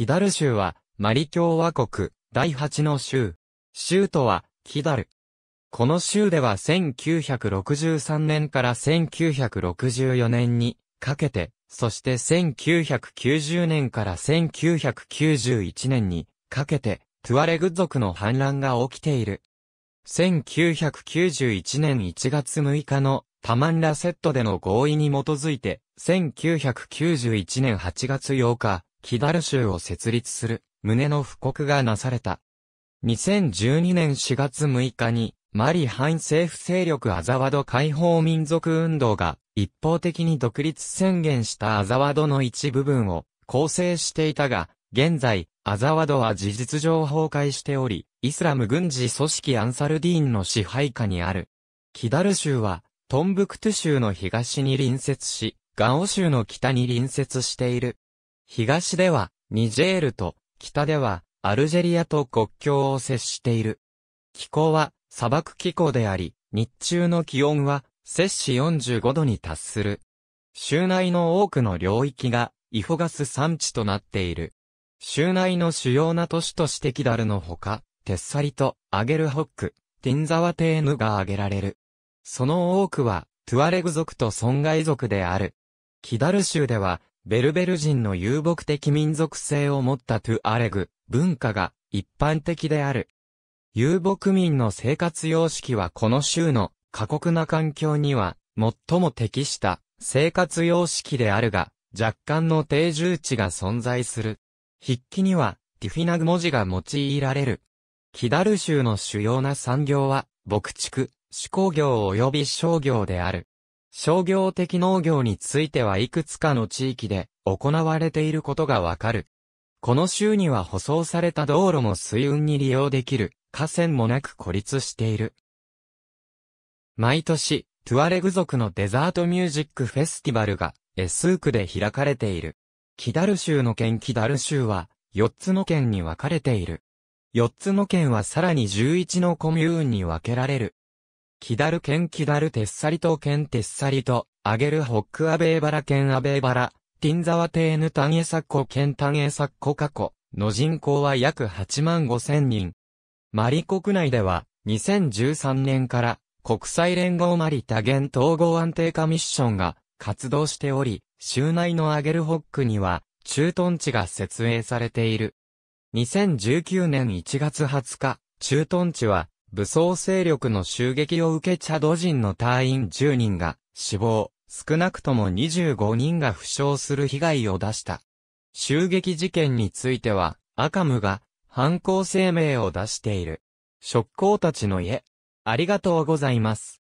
キダル州は、マリ共和国、第8の州。州都は、キダル。この州では1963年から1964年にかけて、そして1990年から1991年にかけて、トゥアレグ族の反乱が起きている。1991年1月6日のタマンラセットでの合意に基づいて、1991年8月8日、キダル州を設立する、旨の布告がなされた。2012年4月6日に、マリ反政府勢力アザワド解放民族運動が一方的に独立宣言したアザワドの一部分を構成していたが、現在、アザワドは事実上崩壊しており、イスラム軍事組織アンサルディーンの支配下にある。キダル州は、トンブクト州の東に隣接し、ガオ州の北に隣接している。東では、ニジェールと、北では、アルジェリアと国境を接している。気候は、砂漠気候であり、日中の気温は、摂氏45度に達する。州内の多くの領域が、イフォガス産地となっている。州内の主要な都市としてキダルのほか、テッサリとアゲルホック、ティンザワテーヌが挙げられる。その多くは、トゥアレグ族と損害族である。キダル州では、ベルベル人の遊牧的民族性を持ったトゥアレグ、文化が一般的である。遊牧民の生活様式はこの州の過酷な環境には最も適した生活様式であるが、若干の定住地が存在する。筆記にはティフィナグ文字が用いられる。キダル州の主要な産業は牧畜、手工業及び商業である。商業的農業についてはいくつかの地域で行われていることがわかる。この州には舗装された道路も水運に利用できる河川もなく孤立している。毎年、トゥアレグ族のデザートミュージックフェスティバルがエスークで開かれている。キダル州の県キダル州は4つの県に分かれている。4つの県はさらに11のコミューンに分けられる。キダル県キダルテッサリ島県テッサリ島、アゲルホックアベーバラ県アベーバラ、ティンザワテーヌタンエサッコ県タンエサッコカコの人口は約8万5千人。マリ国内では2013年から国際連合マリ多元統合安定化ミッションが活動しており、州内のアゲルホックには駐屯地が設営されている。2019年1月20日、駐屯地は武装勢力の襲撃を受けチャド人の隊員10人が死亡、少なくとも25人が負傷する被害を出した。襲撃事件については、アカムが犯行声明を出している。職工たちの家。ありがとうございます。